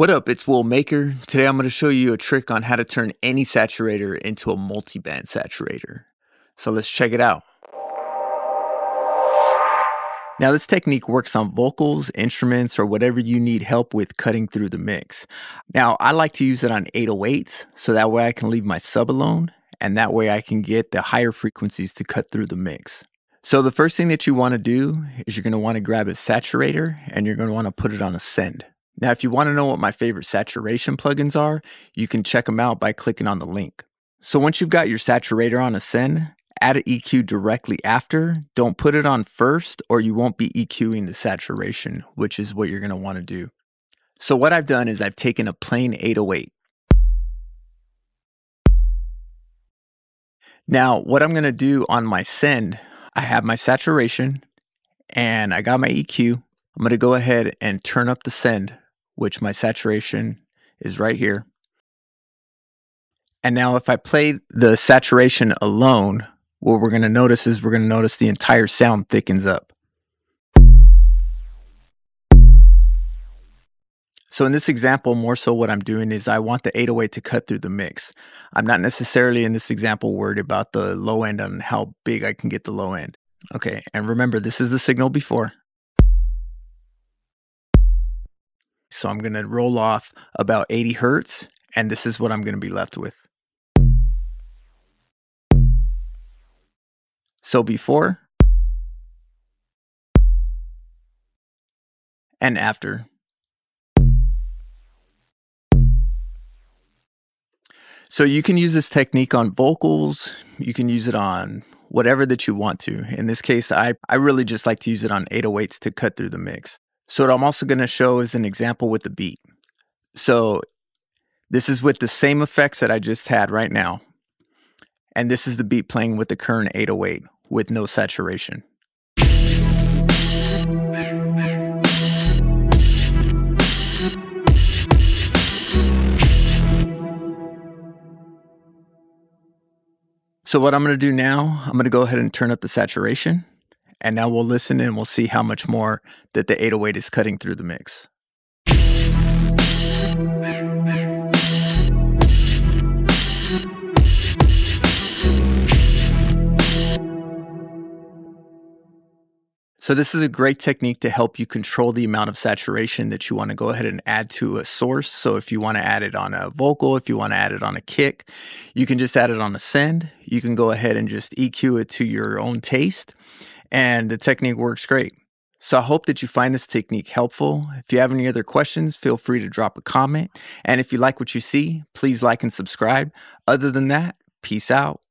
What up, it's Wil Maker. Today I'm going to show you a trick on how to turn any saturator into a multi-band saturator. So let's check it out. Now this technique works on vocals, instruments, or whatever you need help with cutting through the mix. Now I like to use it on 808s so that way I can leave my sub alone and that way I can get the higher frequencies to cut through the mix. So the first thing that you want to do is you're going to want to grab a saturator and you're going to want to put it on a send. Now, if you want to know what my favorite saturation plugins are, you can check them out by clicking on the link. So once you've got your saturator on a send, add an EQ directly after. Don't put it on first or you won't be EQing the saturation, which is what you're going to want to do. So what I've done is I've taken a plain 808. Now, what I'm going to do on my send, I have my saturation and I got my EQ. I'm going to go ahead and turn up the send which my saturation is right here. And now if I play the saturation alone, what we're going to notice is we're going to notice the entire sound thickens up. So in this example, more so what I'm doing is I want the 808 to cut through the mix. I'm not necessarily in this example worried about the low end and how big I can get the low end. Okay, and remember this is the signal before. So I'm going to roll off about 80 hertz, and this is what I'm going to be left with. So before and after. So you can use this technique on vocals, you can use it on whatever that you want to. In this case, I, I really just like to use it on 808s to cut through the mix. So what I'm also going to show is an example with the beat. So this is with the same effects that I just had right now. And this is the beat playing with the Kern 808 with no saturation. So what I'm going to do now, I'm going to go ahead and turn up the saturation. And now we'll listen and we'll see how much more that the 808 is cutting through the mix. So this is a great technique to help you control the amount of saturation that you want to go ahead and add to a source. So if you want to add it on a vocal, if you want to add it on a kick, you can just add it on a send. You can go ahead and just EQ it to your own taste and the technique works great. So I hope that you find this technique helpful. If you have any other questions, feel free to drop a comment. And if you like what you see, please like and subscribe. Other than that, peace out.